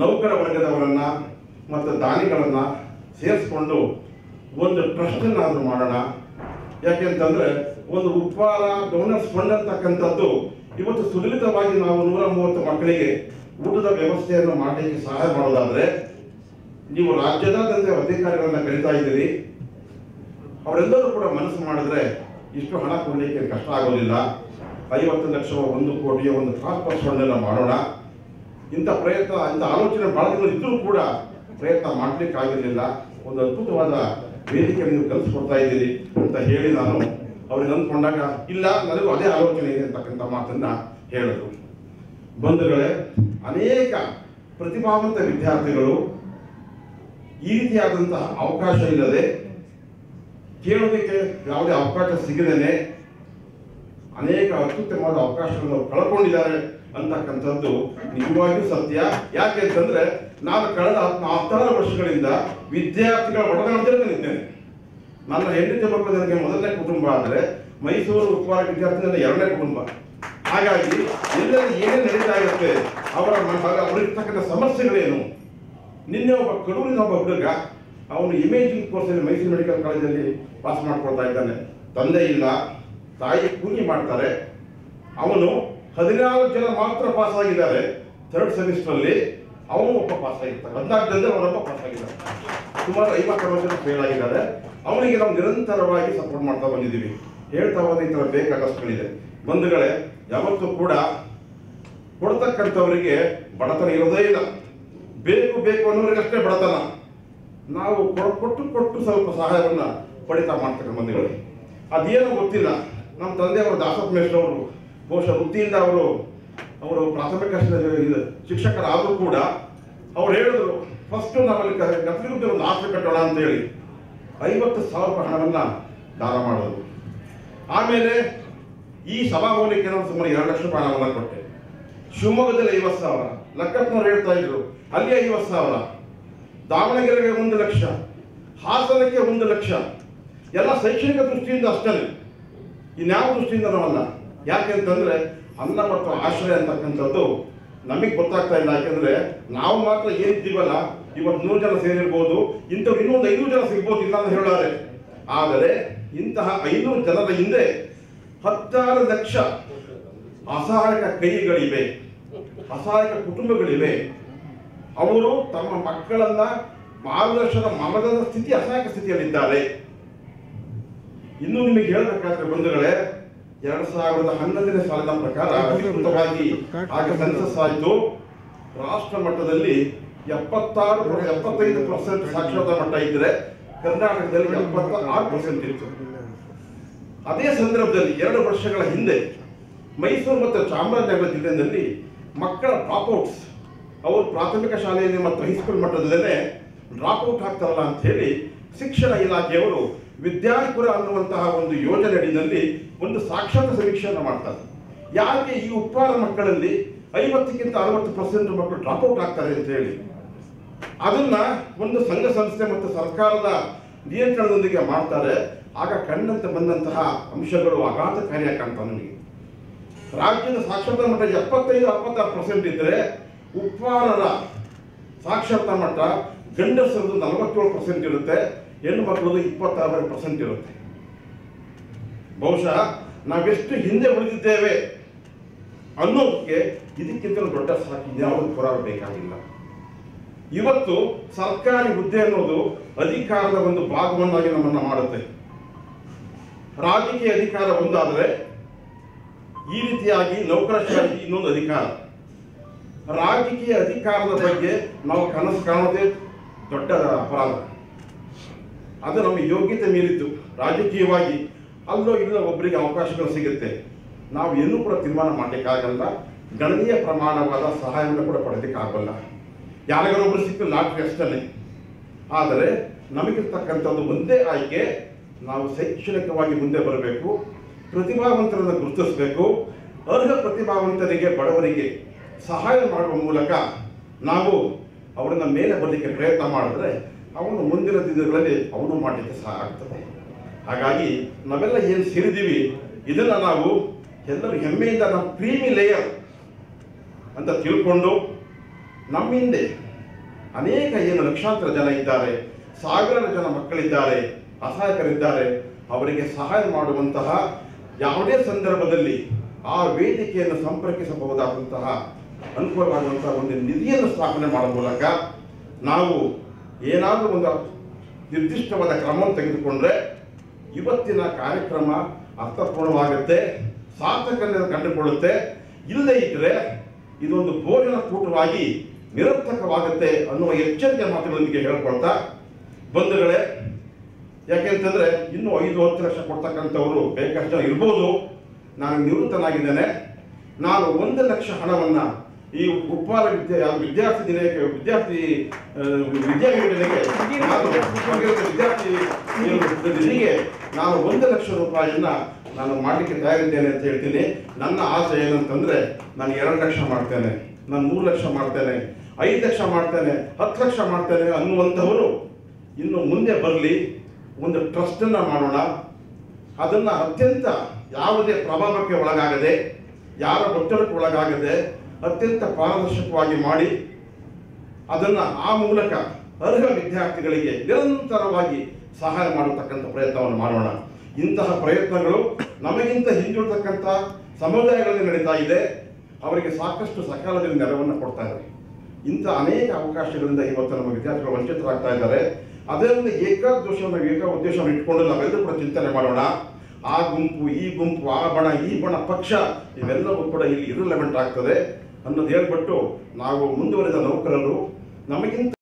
ನೌಕರ ವರ್ಗದವರನ್ನ ಮತ್ತು ದಾನಿಗಳನ್ನ ಸೇರಿಸ್ಕೊಂಡು ಒಂದು ಟ್ರಸ್ಟ್ ಅನ್ನಾದ್ರೂ ಮಾಡೋಣ ಯಾಕೆಂತಂದ್ರೆ ಒಂದು ಉಪ್ಪಾರ ಡೋನರ್ಸ್ ಫಂಡ್ ಅಂತಕ್ಕಂಥದ್ದು ಇವತ್ತು ಸುಲಲಿತವಾಗಿ ನಾವು ನೂರ ಮೂವತ್ತು ಮಕ್ಕಳಿಗೆ ಊಟದ ವ್ಯವಸ್ಥೆಯನ್ನು ಮಾಡಲಿಕ್ಕೆ ಸಹಾಯ ಮಾಡೋದಾದ್ರೆ ನೀವು ರಾಜ್ಯದಾದ್ಯಂತ ಅಧಿಕಾರಿಗಳನ್ನ ಕರಿತಾ ಇದ್ದೀರಿ. ಅವರೆಲ್ಲರೂ ಕೂಡ ಮನಸ್ಸು ಮಾಡಿದ್ರೆ ಇಷ್ಟು ಹಣ ಕೊಡಲಿಕ್ಕೆ ಕಷ್ಟ ಆಗೋದಿಲ್ಲ. ಐವತ್ತು ಲಕ್ಷ, ಒಂದು ಕೋಟಿಯ ಒಂದು ಟ್ರಾನ್ಸ್ಫರ್ ಫಂಡ್ ಅನ್ನು ಮಾಡೋಣ. ಇಂಥ ಪ್ರಯತ್ನ, ಇಂಥ ಆಲೋಚನೆ ಬಹಳ ಇದ್ದರೂ ಕೂಡ ಪ್ರಯತ್ನ ಮಾಡ್ಲಿಕ್ಕೆ ಆಗಿರಲಿಲ್ಲ. ಒಂದು ಅದ್ಭುತವಾದ ವೇದಿಕೆ ನೀವು ಕಲಿಸ್ಕೊಡ್ತಾ ಇದ್ದೀರಿ ಅಂತ ಹೇಳಿ ನಾನು ಅವ್ರಿಗೆ ಅಂದ್ಕೊಂಡಾಗ, ಇಲ್ಲ, ನನಗೂ ಅದೇ ಆಲೋಚನೆ ಇದೆ ಅಂತಕ್ಕಂಥ ಮಾತನ್ನ ಹೇಳಿದ್ರು. ಬಂಧುಗಳೇ, ಅನೇಕ ಪ್ರತಿಭಾವಂತ ವಿದ್ಯಾರ್ಥಿಗಳು ಈ ರೀತಿಯಾದಂತಹ ಅವಕಾಶ ಇಲ್ಲದೆ ಕೇಳೋದಕ್ಕೆ ಯಾವುದೇ ಅವಕಾಶ ಸಿಗದೇನೆ ಅನೇಕ ಅತ್ಯುತ್ತಮವಾದ ಅವಕಾಶಗಳನ್ನು ಕಳ್ಕೊಂಡಿದ್ದಾರೆ ಅಂತಕ್ಕಂಥದ್ದು ನಿಜವಾಗಿಯೂ ಸತ್ಯ. ಯಾಕೆ ಅಂತಂದ್ರೆ ನಾನು ಕಳೆದ ಹತ್ತು ಹತ್ತಾರು ವರ್ಷಗಳಿಂದ ವಿದ್ಯಾರ್ಥಿಗಳ ಒಡನಾಟದಲ್ಲಿ ನಿಂತೇನೆ ನನ್ನ ಹೆಂಡತಿ ಮಕ್ಕಳು ನನಗೆ ಮೊದಲನೇ ಕುಟುಂಬ ಆದರೆ ಮೈಸೂರು ಉಪಹಾರ ವಿದ್ಯಾರ್ಥಿ ಎರಡನೇ ಕುಟುಂಬ. ಹಾಗಾಗಿ ಎಲ್ಲರೂ ಏನೇನು ನಡೀತಾ ಇರುತ್ತೆ, ಅವರ ಅವರಿರ್ತಕ್ಕಂಥ ಸಮಸ್ಯೆಗಳೇನು? ನಿನ್ನೆ ಒಬ್ಬ ಕಡೂರಿನ ಒಬ್ಬ ಹುಡುಗ, ಅವನು ಇಮೇಜಿಂಗ್ ಕೋರ್ಸಲ್ಲಿ ಮೈಸೂರು ಮೆಡಿಕಲ್ ಕಾಲೇಜಲ್ಲಿ ಪಾಸ್ ಮಾಡ್ಕೊಳ್ತಾ ಇದ್ದಾನೆ. ತಂದೆ ಇಲ್ಲ, ತಾಯಿ ಕೂಲಿ ಮಾಡ್ತಾರೆ. ಅವನು ಹದಿನಾರು ಜನ ಮಾತ್ರ ಪಾಸ್ ಆಗಿದ್ದಾರೆ. ಥರ್ಡ್ ಸೆಮಿಸ್ಟರ್ ಅಲ್ಲಿ ಅವನು ಒಬ್ಬ ಪಾಸ್ ಆಗಿರ್ತಾರೆ ಹದಿನಾಲ್ಕು ಜನ ಅವನೊಬ್ಬ ಪಾಸ್ ಆಗಿದ್ದಾರೆ ಸುಮಾರು ಐವತ್ತು ಜನ ಫೇಲ್ ಆಗಿದ್ದಾರೆ. ಅವನಿಗೆ ನಾವು ನಿರಂತರವಾಗಿ ಸಪೋರ್ಟ್ ಮಾಡ್ತಾ ಬಂದಿದ್ದೀವಿ. ಹೇಳ್ತಾ ಹೋದ ಈ ಥರ ಬೇಕಾದಷ್ಟುಗಳಿದೆ ಬಂಧುಗಳೇ ಯಾವತ್ತೂ ಕೂಡ ಕೊಡ್ತಕ್ಕಂಥವರಿಗೆ ಬಡತನ ಇರೋದೇ ಇಲ್ಲ. ಬೇಕು ಬೇಕು ಅನ್ನೋರಿಗಷ್ಟೇ ಬಡತನ. ನಾವು ಕೊಟ್ಟು ಕೊಟ್ಟು ಸ್ವಲ್ಪ ಸಹಾಯವನ್ನ ಪಡಿತಾ ಮಾಡ್ತಕ್ಕಂಥ ಮಂದಿಗಳು. ಅದೇನು ಗೊತ್ತಿಲ್ಲ. ನಮ್ಮ ತಂದೆಯವರು ಅವರು ಬಹುಶಃ ವೃತ್ತಿಯಿಂದ ಅವರು ಅವರು ಪ್ರಾಥಮಿಕ ಶಿಕ್ಷಕರಾದರೂ ಕೂಡ ಅವ್ರು ಹೇಳಿದ್ರು ಫಸ್ಟ್ ನಮ್ಮಲ್ಲಿ ಕತ್ತಿಗುತ್ತೆ ಒಂದು ಆಸ್ತಿ ಕಟ್ಟೋಣ ಅಂತ ಹೇಳಿ ಐವತ್ತು ಸಾವಿರ ರೂಪಾಯಿ ಹಣವನ್ನ ದಾನ ಮಾಡೋದು ಆಮೇಲೆ ಈ ಸಭಾಭವನಕ್ಕೆ ನಾನು ಸುಮಾರು ಎರಡು ಲಕ್ಷ ರೂಪಾಯಿ ಹಣವನ್ನ ಕೊಟ್ಟೆ. ಶಿವಮೊಗ್ಗದಲ್ಲಿ ಐವತ್ತು ಸಾವಿರ. ಲಕ್ಕಪ್ಪನವ್ರು ಹೇಳ್ತಾ ಇದ್ರು ಅಲ್ಲಿ ಐವತ್ತು ಸಾವಿರ. ದಾವಣಗೆರೆಗೆ ಒಂದು ಲಕ್ಷ. ಹಾಸನಕ್ಕೆ ಒಂದು ಲಕ್ಷ. ಎಲ್ಲ ಶೈಕ್ಷಣಿಕ ದೃಷ್ಟಿಯಿಂದ ಅಷ್ಟೇ ಇನ್ಯಾವ ದೃಷ್ಟಿಯಿಂದ ನಾವಲ್ಲ ಯಾಕೆ ಅಂತಂದ್ರೆ, ಅನ್ನ ಮತ್ತು ಆಶ್ರಯ ಅಂತಕ್ಕಂಥದ್ದು ನಮಗೆ ಗೊತ್ತಾಗ್ತಾ ಇಲ್ಲ. ಯಾಕೆಂದ್ರೆ, ನಾವು ಮಾತ್ರ ಏನಿದ್ದೀವಲ್ಲ ಇವತ್ತು ನೂರು ಜನ ಸೇರಿರ್ಬೋದು, ಇಂಥವ್ರು ಇನ್ನೊಂದು ಐನೂರು ಜನ ಸಿಗ್ಬೋದು ಇಲ್ಲ ಅಂತ ಹೇಳಾರೆ ಆದರೆ, ಇಂತಹ ಐನೂರು ಜನರ ಹಿಂದೆ ಹತ್ತಾರು ಲಕ್ಷ ಅಸಹಾಯಕ ಕೈಗಳಿವೆ, ಅಸಹಾಯಕ ಕುಟುಂಬಗಳಿವೆ. ಅವರು ತಮ್ಮ ಮಕ್ಕಳನ್ನ ಮಾರ್ಗದರ್ಶನ ಮಾಡದ ಸ್ಥಿತಿ, ಅಸಹಾಯಕ ಸ್ಥಿತಿಯಲ್ಲಿದ್ದಾರೆ. ಇನ್ನು ನಿಮಗೆ ಹೇಳಬೇಕಾದ್ರೆ ಬಂಧುಗಳೇ, ಎರಡ್ ಸಾವಿರದ ಹನ್ನೊಂದನೇ ಸಾಲಿನ ಪ್ರಕಾರ ಅಧಿಕೃತವಾಗಿ ಆಗ ಸೆನ್ಸಸ್ ಆಯಿತು. ರಾಷ್ಟ್ರ ಮಟ್ಟದಲ್ಲಿ ಎಪ್ಪತ್ತಾರು ಎಪ್ಪತ್ತೈದು ಪರ್ಸೆಂಟ್ ಸಾಕ್ಷರತಾ ಮಟ್ಟ ಇದ್ರೆ ಕರ್ನಾಟಕದಲ್ಲಿ ಎಪ್ಪತ್ತ ಆರು ಪರ್ಸೆಂಟ್ ಇತ್ತು. ಅದೇ ಸಂದರ್ಭದಲ್ಲಿ ಎರಡು ವರ್ಷಗಳ ಹಿಂದೆ ಮೈಸೂರು ಮತ್ತು ಚಾಮರಾಜನಗರ ಜಿಲ್ಲೆಯಲ್ಲಿ ಮಕ್ಕಳ ಡ್ರಾಪ್ಔಟ್ಸ್ ಅವರು ಪ್ರಾಥಮಿಕ ಶಾಲೆಯಲ್ಲಿ ಮತ್ತು ಹೈಸ್ಕೂಲ್ ಮಟ್ಟದಲ್ಲೇ ಡ್ರಾಪ್ಔಟ್ ಆಗ್ತಾರಲ್ಲ ಅಂತ ಹೇಳಿ ಶಿಕ್ಷಣ ಇಲಾಖೆಯವರು ವಿದ್ಯಾರ್ಥಿಪುರ ಅನ್ನುವಂತಹ ಒಂದು ಯೋಜನೆ ಅಡಿಯಲ್ಲಿ ಒಂದು ಸಾಕ್ಷಾತ್ ಸಮೀಕ್ಷೆಯನ್ನು ಮಾಡ್ತಾರೆ. ಯಾಕೆ ಈ ಉಪ್ಪಾರ ಮಕ್ಕಳಲ್ಲಿ ಐವತ್ತಕ್ಕಿಂತ ಅರವತ್ತು ಪರ್ಸೆಂಟ್ ಮಕ್ಕಳು ಡ್ರಾಪ್ಔಟ್ ಆಗ್ತಾರೆ ಅಂತ ಹೇಳಿ. ಅದನ್ನ ಒಂದು ಸಂಘ ಸಂಸ್ಥೆ ಮತ್ತು ಸರ್ಕಾರದ ನಿಯಂತ್ರಣದೊಂದಿಗೆ ಮಾಡ್ತಾರೆ. ಆಗ ಕಣ್ಣಂತೆ ಬಂದಂತಹ ಅಂಶಗಳು ಆಘಾತಕಾರಿಯಾಗಿ ಕಾಣ್ತಾವೆ ನನಗೆ. ರಾಜ್ಯದ ಸಾಕ್ಷರತಾ ಮಟ್ಟ ಎಪ್ಪತ್ತೈದು ಎಪ್ಪತ್ತಾರು ಪರ್ಸೆಂಟ್ ಇದ್ದರೆ ಉಪ್ಪಾರರ ಸಾಕ್ಷರತಾ ಮಟ್ಟ ಗಂಡಸರದು ನಲವತ್ತೇಳು ಪರ್ಸೆಂಟ್ ಇರುತ್ತೆ ಹೆಣ್ಣು ಮಕ್ಕಳದು ಇಪ್ಪತ್ತಾರು ಪರ್ಸೆಂಟ್ ಇರುತ್ತೆ. ಬಹುಶಃ ನಾವೆಷ್ಟು ಹಿಂದೆ ಉಳಿದಿದ್ದೇವೆ ಅನ್ನೋದಕ್ಕೆ ಇದಕ್ಕಿಂತ ದೊಡ್ಡ ಸಾಕಿ ಯಾವುದು ಪುರಾವೆ ಬೇಕಾಗಿಲ್ಲ. ಇವತ್ತು ಸರ್ಕಾರಿ ಹುದ್ದೆ ಅನ್ನೋದು ಅಧಿಕಾರದ ಒಂದು ಭಾಗವನ್ನಾಗಿ ನಮ್ಮನ್ನು ಮಾಡುತ್ತೆ. ರಾಜಕೀಯ ಅಧಿಕಾರ ಒಂದಾದರೆ ಈ ರೀತಿಯಾಗಿ ನೌಕರಶಾಹಿ ಇನ್ನೊಂದು ಅಧಿಕಾರ. ರಾಜಕೀಯ ಅಧಿಕಾರದ ಬಗ್ಗೆ ನಾವು ಕನಸು ಕಾಣೋದೇ ದೊಡ್ಡ ಅಪರಾಧ. ಅದು ನಮ್ಮ ಯೋಗ್ಯತೆ ಮೀರಿದ್ದು ರಾಜಕೀಯವಾಗಿ ಅಲ್ಲೋ ಇಲ್ಲ ಒಬ್ಬರಿಗೆ ಅವಕಾಶಗಳು ಸಿಗುತ್ತೆ. ನಾವು ಏನೂ ಕೂಡ ತೀರ್ಮಾನ ಮಾಡಲಿಕ್ಕಾಗಲ್ಲ, ಗಣನೀಯ ಪ್ರಮಾಣವಾದ ಸಹಾಯವನ್ನು ಕೂಡ ಪಡೆದಕ್ಕಾಗಲ್ಲ. ಯಾರಿಗಾರೊಬ್ಬರು ಸಿಕ್ಕ ಲಾಟ್ರಿ ಅಷ್ಟೇ. ಆದರೆ ನಮಗಿರ್ತಕ್ಕಂಥದ್ದು ಒಂದೇ ಆಯ್ಕೆ ನಾವು ಶೈಕ್ಷಣಿಕವಾಗಿ ಮುಂದೆ ಬರಬೇಕು, ಪ್ರತಿಭಾವಂತರನ್ನು ಗುರುತಿಸಬೇಕು, ಅರ್ಹ ಪ್ರತಿಭಾವಂತರಿಗೆ ಬಡವರಿಗೆ ಸಹಾಯ ಮಾಡುವ ಮೂಲಕ ನಾವು ಅವರನ್ನು ಮೇಲೆ ಬರಲಿಕ್ಕೆ ಪ್ರಯತ್ನ ಮಾಡಿದ್ರೆ ಅವನು ಮುಂದಿನ ದಿನಗಳಲ್ಲಿ ಅವನು ಮಾಡಲಿಕ್ಕೆ ಸಹ ಆಗ್ತದೆ. ಹಾಗಾಗಿ ನಾವೆಲ್ಲ ಏನು ಸೇರಿದ್ದೀವಿ, ಇದನ್ನು ನಾವು ಎಲ್ಲರೂ ಹೆಮ್ಮೆಯಿಂದ ನಮ್ಮ ಕ್ರೀಮಿ ಲೇಯರ್ ಅಂತ ತಿಳ್ಕೊಂಡು ನಮ್ಮ ಹಿಂದೆ ಅನೇಕ ಏನು ಲಕ್ಷಾಂತರ ಜನ ಇದ್ದಾರೆ, ಸಾವಿರಾರು ಜನ ಮಕ್ಕಳಿದ್ದಾರೆ ಅಸಹಾಯಕರಿದ್ದಾರೆ. ಅವರಿಗೆ ಸಹಾಯ ಮಾಡುವಂತಹ ಯಾವುದೇ ಸಂದರ್ಭದಲ್ಲಿ ಆ ವೇದಿಕೆಯನ್ನು ಸಂಪರ್ಕಿಸಬಹುದಾದಂತಹ ಅನುಕೂಲವಾಗುವಂತಹ ಒಂದು ನಿಧಿಯನ್ನು ಸ್ಥಾಪನೆ ಮಾಡುವ ಮೂಲಕ ನಾವು ಏನಾದರೂ ಒಂದು ನಿರ್ದಿಷ್ಟವಾದ ಕ್ರಮವನ್ನು ತೆಗೆದುಕೊಂಡ್ರೆ ಇವತ್ತಿನ ಕಾರ್ಯಕ್ರಮ ಅರ್ಥಪೂರ್ಣವಾಗುತ್ತೆ ಸಾರ್ಥಕ ಕಂಡುಕೊಳ್ಳುತ್ತೆ. ಇಲ್ಲದೇ ಇದ್ರೆ ಇದೊಂದು ಭೋಜನ ಕೂಟವಾಗಿ ನಿರರ್ಥಕವಾಗುತ್ತೆ ಅನ್ನುವ ಎಚ್ಚರಿಕೆ ಮಾತುಗಳೊಂದಿಗೆ ಹೇಳ್ಕೊಳ್ತಾ ಬಂಧುಗಳೇ ಯಾಕೆಂತಂದ್ರೆ ಇನ್ನು ಐದು ಹತ್ತು ಲಕ್ಷ ಕೊಡ್ತಕ್ಕಂಥವ್ರು ಬೇಕಷ್ಟು ಇರ್ಬೋದು. ನಾನು ನಿವೃತ್ತನಾಗಿದ್ದೇನೆ. ನಾನು ಒಂದು ಲಕ್ಷ ಹಣವನ್ನ ಈ ಉಪ್ಪಾರ ವಿದ್ಯಾ ವಿದ್ಯಾರ್ಥಿ ದಿನಕ್ಕೆ ವಿದ್ಯಾರ್ಥಿ ಆ, ವಿದ್ಯಾ ನಾನು ಭಗೀರಥ ವಿದ್ಯಾರ್ಥಿ ನಾನು ಒಂದು ಲಕ್ಷ ರೂಪಾಯಿಯನ್ನ ನಾನು ಮಾಡಲಿಕ್ಕೆ ತಯಾರಿದ್ದೇನೆ ಅಂತ ಹೇಳ್ತೀನಿ. ನನ್ನ ಆಸೆ ಏನಂತಂದ್ರೆ ನಾನು ಎರಡು ಲಕ್ಷ ಮಾಡ್ತೇನೆ. ನಾನು ಮೂರು ಲಕ್ಷ ಮಾಡ್ತೇನೆ. ಐದು ಲಕ್ಷ ಮಾಡ್ತೇನೆ. ಹತ್ತು ಲಕ್ಷ ಮಾಡ್ತೇನೆ ಅನ್ನುವಂಥವರು ಇನ್ನು ಮುಂದೆ ಬರಲಿ. ಒಂದು ಟ್ರಸ್ಟನ್ನು ಮಾಡೋಣ. ಅದನ್ನ ಅತ್ಯಂತ ಯಾವುದೇ ಪ್ರಭಾವಕ್ಕೆ ಒಳಗಾಗದೆ, ಯಾರ ಒತ್ತಡಕ್ಕೆ ಒಳಗಾಗದೆ ಅತ್ಯಂತ ಪಾರದರ್ಶಕವಾಗಿ ಮಾಡಿ, ಅದನ್ನ ಆ ಮೂಲಕ ಅರ್ಹ ವಿದ್ಯಾರ್ಥಿಗಳಿಗೆ ನಿರಂತರವಾಗಿ ಸಹಾಯ ಮಾಡತಕ್ಕಂಥ ಪ್ರಯತ್ನವನ್ನು ಮಾಡೋಣ. ಇಂತಹ ಪ್ರಯತ್ನಗಳು ನಮಗಿಂತ ಹಿಂದುಳಿತಕ್ಕಂಥ ಸಮುದಾಯಗಳಲ್ಲಿ ನಡೀತಾ ಇದೆ. ಅವರಿಗೆ ಸಾಕಷ್ಟು ಸಕಾಲದಲ್ಲಿ ನೆರವನ್ನು ಕೊಡ್ತಾ ಇದ್ದಾರೆ. ಇಂಥ ಅನೇಕ ಅವಕಾಶಗಳಿಂದ ಇವತ್ತು ನಮ್ಮ ವಿದ್ಯಾರ್ಥಿಗಳು ವಂಚಿತರಾಗ್ತಾ ಇದ್ದಾರೆ. ಅದೇ ಒಂದು ಏಕಾದೋಷವನ್ನು ಏಕ ಉದ್ದೇಶವನ್ನು ಇಟ್ಕೊಂಡು ನಾವೆಲ್ಲರೂ ಕೂಡ ಚಿಂತನೆ ಮಾಡೋಣ. ಆ ಗುಂಪು, ಈ ಗುಂಪು, ಆ ಬಣ, ಈ ಬಣ ಪಕ್ಷ ಇವೆಲ್ಲವೂ ಕೂಡ ಇಲ್ಲಿ ಇರಲೆಮೆಂಟ್ ಆಗ್ತದೆ ಅನ್ನೋದು ಹೇಳ್ಬಿಟ್ಟು ನಾವು ಮುಂದುವರೆದ ನೌಕರರು, ನಮಗಿಂತ